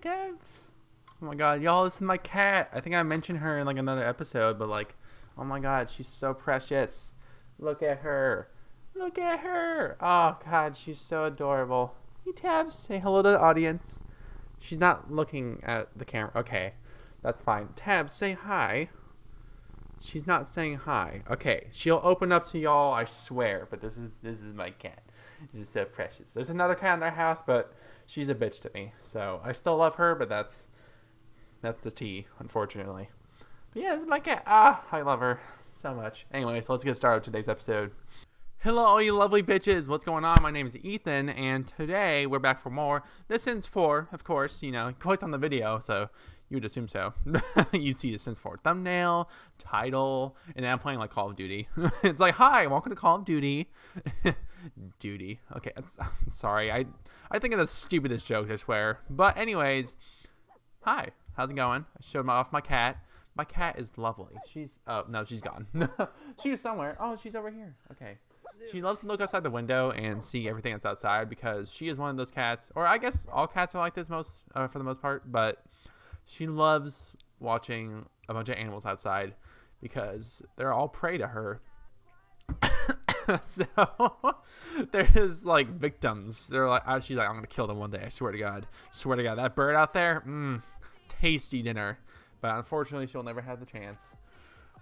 Tabs. Oh my god, y'all, this is my cat. I think I mentioned her in like another episode, but like, oh my god, she's so precious. Look at her. Look at her. Oh god, she's so adorable. Hey Tabs, say hello to the audience. She's not looking at the camera. Okay, that's fine. Tabs, say hi. She's not saying hi. Okay, she'll open up to y'all, I swear. But this is this is my cat. This is so precious. There's another cat in our house, but she's a bitch to me. So I still love her, but that's that's the T, unfortunately. But yeah, this is my cat. Ah, I love her so much. Anyway, so let's get started with today's episode. Hello, all you lovely bitches. What's going on? My name is Ethan, and today we're back for more. The Sims 4, of course. You know, clicked on the video, so you would assume so. You'd see the Sims 4 thumbnail, title, and then I'm playing like Call of Duty. it's like, hi, welcome to Call of Duty. Duty. Okay, I'm sorry. I I think of the stupidest jokes, I swear. But anyways, hi. How's it going? I showed my, off my cat. My cat is lovely. She's oh no, she's gone. she was somewhere. Oh, she's over here. Okay. She loves to look outside the window and see everything that's outside because she is one of those cats, or I guess all cats are like this most uh, for the most part. But she loves watching a bunch of animals outside because they're all prey to her. so there's like victims. They're like, she's like, I'm gonna kill them one day. I swear to God. Swear to God, that bird out there, mmm, tasty dinner. But unfortunately, she'll never have the chance.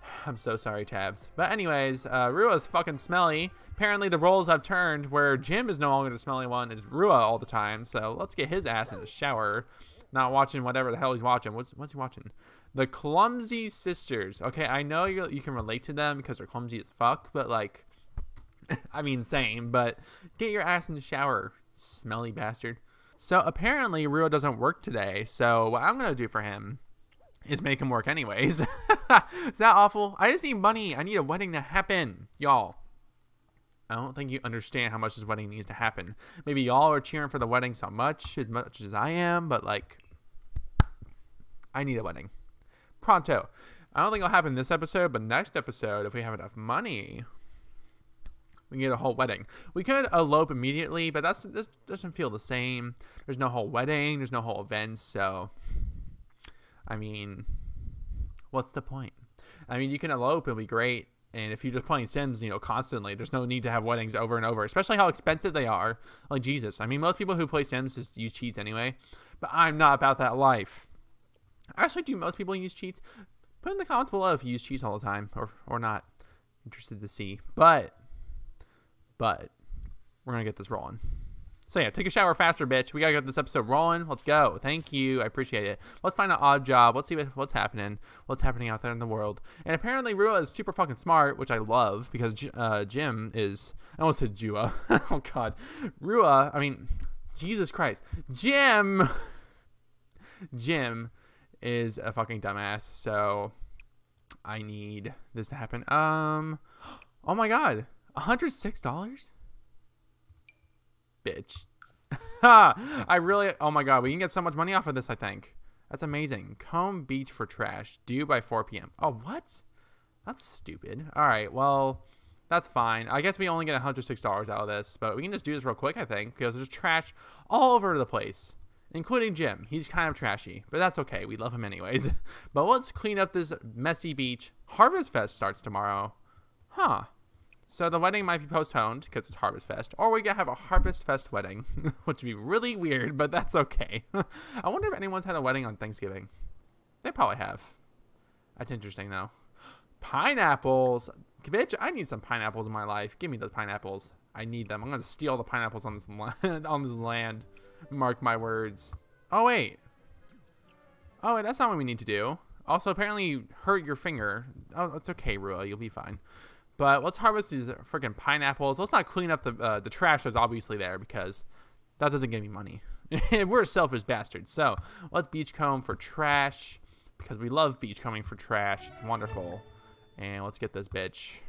I'm so sorry, Tabs. But anyways, uh, Rua's fucking smelly. Apparently the roles have turned where Jim is no longer the smelly one. It's Rua all the time. So let's get his ass in the shower. Not watching whatever the hell he's watching. What's, what's he watching? The Clumsy Sisters. Okay, I know you, you can relate to them because they're clumsy as fuck. But like, I mean, same. But get your ass in the shower, smelly bastard. So apparently Rua doesn't work today. So what I'm to do for him is make him work anyways. is that awful? I just need money. I need a wedding to happen, y'all. I don't think you understand how much this wedding needs to happen. Maybe y'all are cheering for the wedding so much, as much as I am, but like, I need a wedding. Pronto. I don't think it'll happen this episode, but next episode, if we have enough money, we can get a whole wedding. We could elope immediately, but that's this doesn't feel the same. There's no whole wedding. There's no whole event, so I mean, what's the point? I mean, you can elope, it'll be great. And if you're just playing Sims, you know, constantly, there's no need to have weddings over and over, especially how expensive they are. Like, Jesus. I mean, most people who play Sims just use cheats anyway, but I'm not about that life. Actually, do most people use cheats? Put in the comments below if you use cheats all the time or, or not. Interested to see. But, but, we're going to get this rolling. So yeah, take a shower faster, bitch. We gotta get this episode rolling. Let's go. Thank you. I appreciate it. Let's find an odd job. Let's see what's happening. What's happening out there in the world. And apparently Rua is super fucking smart, which I love because uh, Jim is. I almost said Jua. oh God, Rua. I mean, Jesus Christ, Jim. Jim is a fucking dumbass. So I need this to happen. Um. Oh my God, hundred six dollars bitch. Ha! I really, oh my god, we can get so much money off of this, I think. That's amazing. Comb Beach for trash, due by 4 p.m. Oh, what? That's stupid. All right, well, that's fine. I guess we only get $106 out of this, but we can just do this real quick, I think, because there's trash all over the place, including Jim. He's kind of trashy, but that's okay. We love him anyways. but let's clean up this messy beach. Harvest Fest starts tomorrow. Huh. So the wedding might be postponed because it's Harvest Fest, or we could have a Harvest Fest wedding, which would be really weird, but that's okay. I wonder if anyone's had a wedding on Thanksgiving. They probably have. That's interesting though. Pineapples, bitch! I need some pineapples in my life. Give me those pineapples. I need them. I'm gonna steal the pineapples on this land. on this land. Mark my words. Oh wait. Oh wait, that's not what we need to do. Also, apparently, hurt your finger. Oh, it's okay, Rua. You'll be fine. But let's harvest these freaking pineapples. Let's not clean up the uh, the trash that's obviously there because that doesn't give me money. We're selfish bastards. So let's beachcomb for trash because we love beachcombing for trash. It's wonderful. And let's get this bitch.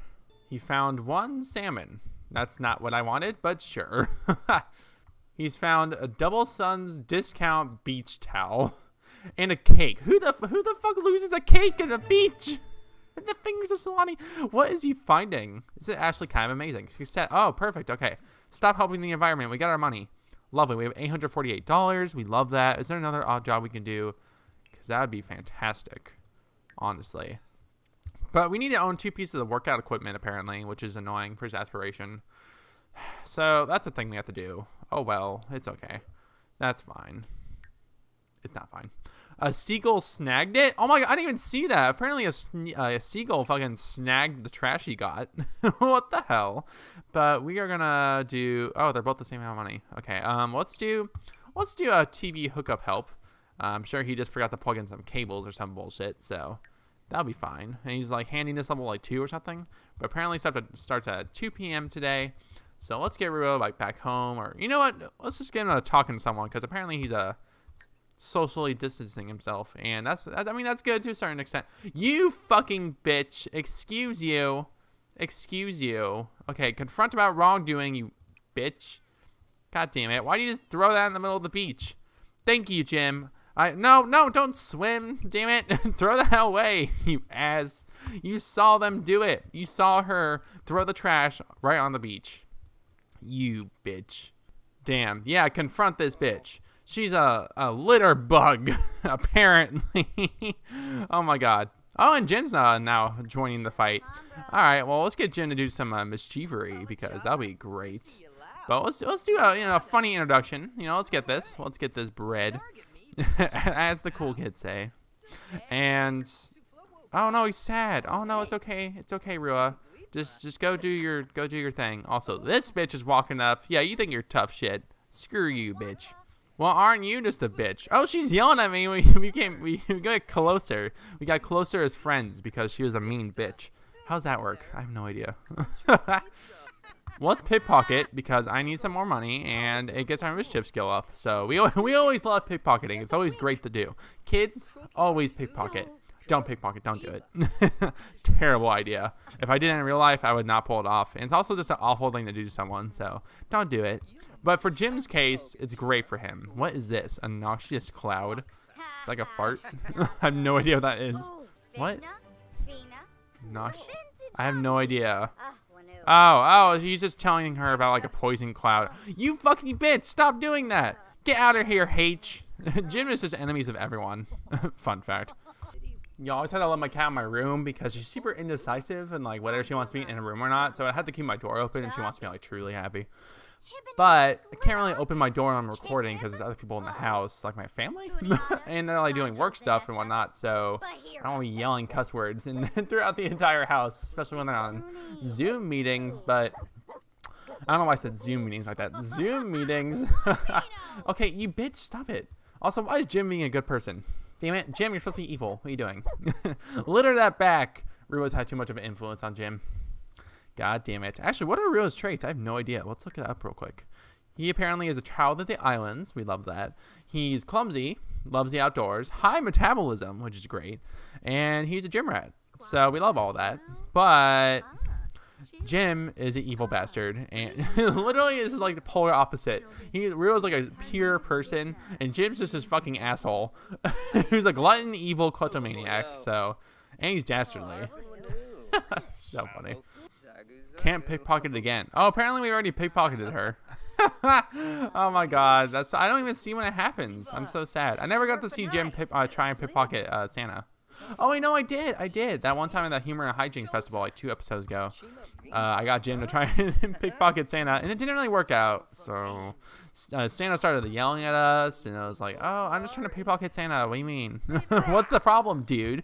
He found one salmon. That's not what I wanted, but sure. He's found a Double Suns discount beach towel and a cake. Who the who the fuck loses a cake at the beach? the fingers of Sulani. What is he finding? This is actually kind of amazing. He said, oh, perfect. Okay. Stop helping the environment. We got our money. Lovely. We have $848. We love that. Is there another odd job we can do? Because that would be fantastic, honestly. But we need to own two pieces of the workout equipment, apparently, which is annoying for his aspiration. So that's a thing we have to do. Oh, well. It's okay. That's fine. It's not fine. A seagull snagged it? Oh my god, I didn't even see that. Apparently a, uh, a seagull fucking snagged the trash he got. what the hell? But we are gonna do... Oh, they're both the same amount of money. Okay, um, let's do... Let's do a TV hookup help. Uh, I'm sure he just forgot to plug in some cables or some bullshit, so that'll be fine. And he's like handing this level like 2 or something. But apparently stuff starts at 2 p.m. today. So let's get Rua like back home, or you know what? Let's just get him to talking to someone because apparently he's a socially distancing himself, and that's I mean that's good to a certain extent. You fucking bitch! Excuse you, excuse you. Okay, confront about wrongdoing, you bitch. God damn it! Why do you just throw that in the middle of the beach? Thank you, Jim. I no no don't swim. Damn it! throw that away, you ass. You saw them do it. You saw her throw the trash right on the beach. You bitch. Damn. Yeah, confront this bitch. She's a, a litter bug, apparently. oh my god. Oh, and Jim's uh, now joining the fight. All right, well, let's get Jim to do some uh, mischievery because that'll be great. But let's let's do a you know a funny introduction. You know, let's get this. Let's get this bread, as the cool kids say. And oh no, he's sad. Oh no, it's okay. It's okay, Rua. Just just go do your go do your thing. Also, this bitch is walking up. Yeah, you think you're tough shit. Screw you, bitch. Well, aren't you just a bitch? Oh, she's yelling at me. We, we came, we, we got closer. We got closer as friends because she was a mean bitch. How's that work? I have no idea. well, let's pickpocket because I need some more money and it gets our mischief skill up. So we, we always love pickpocketing. It's always great to do. Kids, always pickpocket. Don't pickpocket. Don't do it. Terrible idea. If I did it in real life, I would not pull it off. And it's also just an awful thing to do to someone. So don't do it. But for Jim's case, it's great for him. What is this? A noxious cloud? It's like a fart? I have no idea what that is. What? Nosh. I have no idea. Oh, oh, he's just telling her about like a poison cloud. You fucking bitch, stop doing that. Get out of here, H. Jim is just enemies of everyone. Fun fact. You always had to let my cat in my room because she's super indecisive and like whether she wants me in a room or not. So I had to keep my door open and she wants me like truly happy. But I can't really open my door when I'm recording because there's other people in the house, like my family, and they're like doing work stuff and whatnot. So I don't want to be yelling cuss words and throughout the entire house, especially when they're on Zoom meetings. But I don't know why I said Zoom meetings like that. Zoom meetings. okay, you bitch, stop it. Also, why is Jim being a good person? Damn it, Jim, you're supposed to be evil. What are you doing? Litter that back. Rua's had too much of an influence on Jim. God damn it. Actually, what are Rua's traits? I have no idea. Let's look it up real quick. He apparently is a child of the islands. We love that. He's clumsy, loves the outdoors, high metabolism, which is great, and he's a gym rat. So we love all that. But Jim is an evil bastard, and literally is like the polar opposite. He Rua's like a pure person, and Jim's just this fucking asshole who's a glutton, evil kleptomaniac. So, and he's dastardly. So funny. Can't pickpocket again. Oh, apparently we already pickpocketed her. oh my god, that's I don't even see when it happens. I'm so sad. I never got to see Jim pip, uh, try and pickpocket uh, Santa. Oh, wait, no, I did. I did. That one time at that Humor and Hygiene Festival, like two episodes ago, uh, I got Jim to try and pickpocket Santa, and it didn't really work out. So uh, Santa started yelling at us, and I was like, oh, I'm just trying to pickpocket Santa. What do you mean? What's the problem, dude?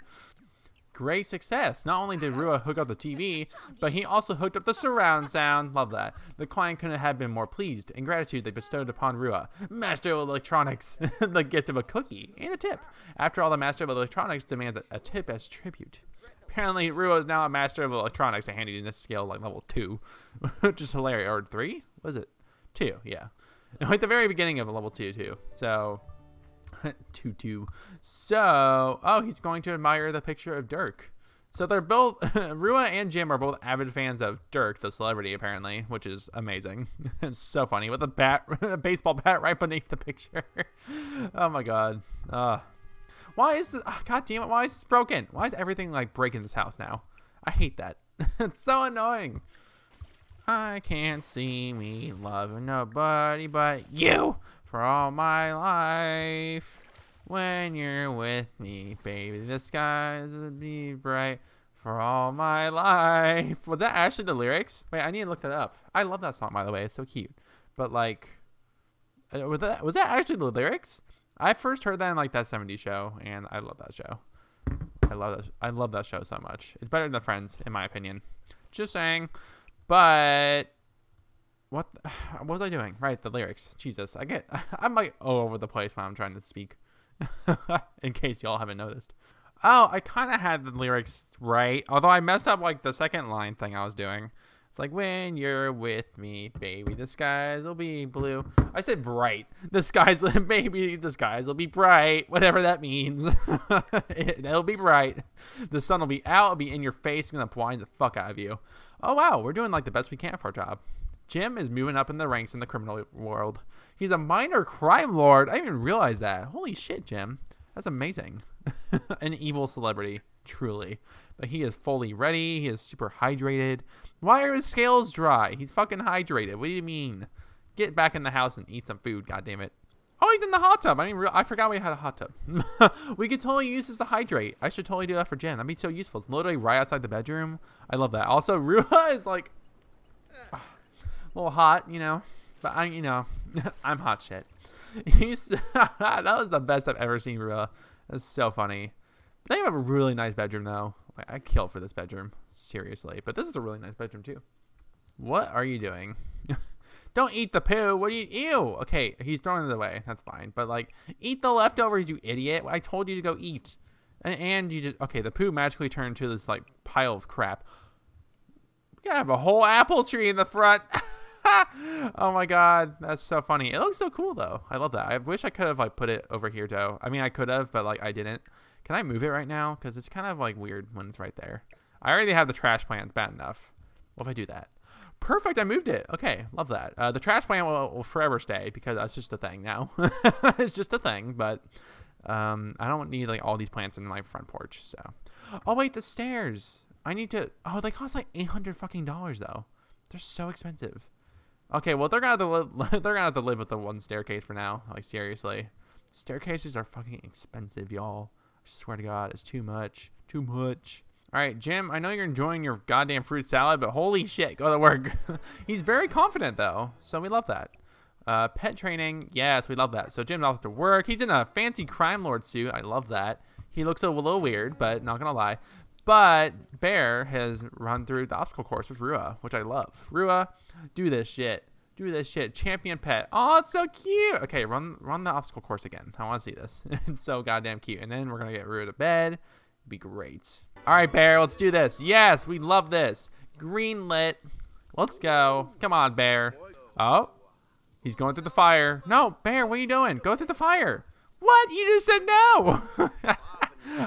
Great success. Not only did Rua hook up the TV, but he also hooked up the surround sound. Love that. The client couldn't have been more pleased. In gratitude, they bestowed upon Rua, Master of Electronics, the gift of a cookie and a tip. After all, the Master of Electronics demands a, tip as tribute. Apparently, Rua is now a Master of Electronics, a this scale like level 2, which is hilarious. Or 3? Was it? 2, yeah. At the very beginning of a level 2, too. So, Tutu. So, oh, he's going to admire the picture of Dirk. So they're both, Rua and Jim are both avid fans of Dirk, the celebrity, apparently, which is amazing. it's so funny with a bat, a baseball bat right beneath the picture. oh my god. Uh, why is this? Oh, god damn it! Why is this broken? Why is everything like breaking this house now? I hate that. it's so annoying. I can't see me loving nobody but you for all my life. When you're with me, baby, the skies will be bright for all my life. Was that actually the lyrics? Wait, I need to look that up. I love that song, by the way. It's so cute. But like, uh, was that was that actually the lyrics? I first heard that in like that '70s show, and I love that show. I love that. I love that show so much. It's better than Friends, in my opinion. Just saying. But what what was I doing? Right, the lyrics. Jesus, I get I'm like all over the place when I'm trying to speak. In case y'all haven't noticed. Oh, I kind of had the lyrics right, although I messed up like the second line thing I was doing. It's like when you're with me, baby, the skies will be blue. I said bright. The skies, maybe the skies will be bright, whatever that means. it, will be bright. The sun will be out, it'll be in your face, gonna blind the fuck out of you oh wow, we're doing like the best we can for our job. Jim is moving up in the ranks in the criminal world. He's a minor crime lord. I didn't even realize that. Holy shit, Jim. That's amazing. An evil celebrity, truly. But he is fully ready. He is super hydrated. Why are his scales dry? He's fucking hydrated. What do you mean? Get back in the house and eat some food, God damn it. Oh, he's in the hot tub. I didn't. I forgot we had a hot tub. we could totally use this to hydrate. I should totally do that for Jen. That'd be so useful. It's literally right outside the bedroom. I love that. Also, Rua is like a little hot, you know. But I, you know, I'm hot shit. That was the best I've ever seen Rua. That's so funny. They have a really nice bedroom though. I kill for this bedroom, seriously. But this is a really nice bedroom too. What are you doing? Don't eat the poo. What do you? Ew. Okay, he's throwing it away. That's fine. But like, eat the leftovers, you idiot. I told you to go eat. And, and you just okay. The poo magically turned into this like pile of crap. We gotta have a whole apple tree in the front. oh my god, that's so funny. It looks so cool though. I love that. I wish I could have like put it over here though. I mean, I could have, but like I didn't. Can I move it right now? Because it's kind of like weird when it's right there. I already have the trash plans bad enough. What if I do that? Perfect. I moved it. Okay, love that. Uh, the trash plant will, will, forever stay because that's just a thing now. it's just a thing, but um, I don't need like all these plants in my front porch. So, oh wait, the stairs. I need to. Oh, they cost like eight hundred fucking dollars though. They're so expensive. Okay, well they're gonna have to live, they're gonna have to live with the one staircase for now. Like seriously, staircases are fucking expensive, y'all. I swear to God, it's too much. Too much. All right, Jim, I know you're enjoying your goddamn fruit salad, but holy shit, go to work. He's very confident, though, so we love that. Uh, pet training, yes, we love that. So Jim's off to work. He's in a fancy crime lord suit. I love that. He looks a little weird, but not gonna lie. But Bear has run through the obstacle course with Rua, which I love. Rua, do this shit. Do this shit. Champion pet. Oh, it's so cute. Okay, run run the obstacle course again. I want to see this. it's so goddamn cute. And then we're gonna get Rua to bed. It'd be great. All right, Bear, let's do this. Yes, we love this. Green lit. Let's go. Come on, Bear. Oh, he's going through the fire. No, Bear, what are you doing? Go through the fire. What? You just said no.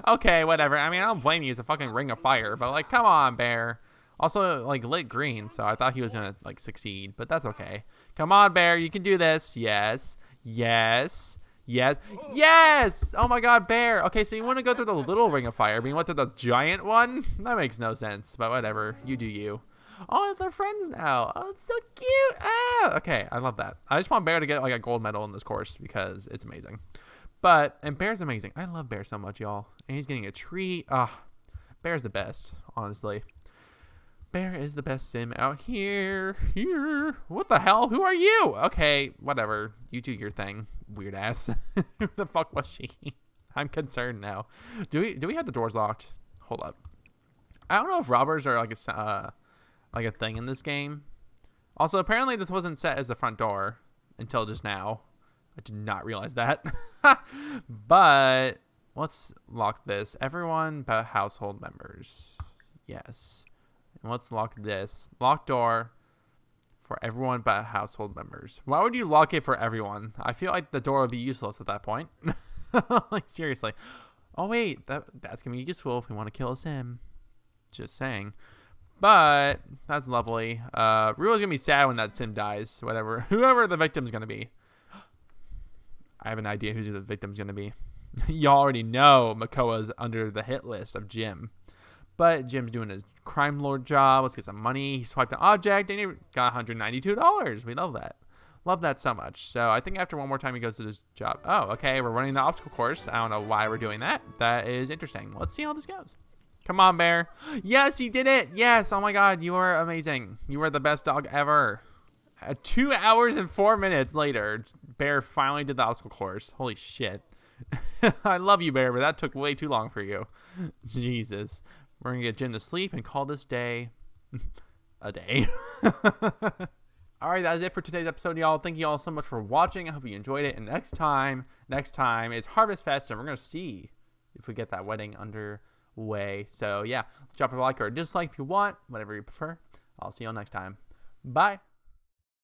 okay, whatever. I mean, I don't blame you. It's a fucking ring of fire. But, like, come on, Bear. Also, like, lit green, so I thought he was to, like, succeed. But that's okay. Come on, Bear. You can do this. Yes. Yes. Yes. Yes! Oh my god, bear. Okay, so you want to go through the little ring of fire, but you went through the giant one? That makes no sense, but whatever. You do you. Oh, they're friends now. Oh, it's so cute. Ah! Okay, I love that. I just want Bear to get like a gold medal in this course because it's amazing. But, and Bear's amazing. I love Bear so much, y'all. And he's getting a treat. Ah, Bear's the best, honestly. Bear is the best sim out here. Here. What the hell? Who are you? Okay, whatever. You do your thing weird ass. Who the fuck was she? I'm concerned now. Do we do we have the doors locked? Hold up. I don't know if robbers are like a uh, like a thing in this game. Also, apparently this wasn't set as the front door until just now. I did not realize that. but let's lock this. Everyone but household members. Yes. And let's lock this. Lock door for everyone but household members. Why would you lock it for everyone? I feel like the door would be useless at that point. like seriously. Oh wait, that that's gonna be useful if we want to kill a sim. Just saying. But that's lovely. Uh Rua's gonna be sad when that sim dies. Whatever. Whoever the victim's gonna be. I have an idea who the victim's gonna be. Y'all already know Makoa's under the hit list of Jim. But Jim's doing his crime lord job. Let's get some money. He swiped an object and he got $192. We love that. Love that so much. So I think after one more time he goes to this job. Oh, okay. We're running the obstacle course. I don't know why we're doing that. That is interesting. Let's see how this goes. Come on, Bear. Yes, he did it. Yes. Oh my God. You are amazing. You are the best dog ever. Uh, two hours and four minutes later, Bear finally did the obstacle course. Holy shit. I love you, Bear, but that took way too long for you. Jesus. We're going to get Jim to sleep and call this day a day. all right, that is it for today's episode, y'all. Thank you all so much for watching. I hope you enjoyed it. And next time, next time is Harvest Fest, and we're going to see if we get that wedding underway. So, yeah, drop a like or a dislike if you want, whatever you prefer. I'll see you all next time. Bye.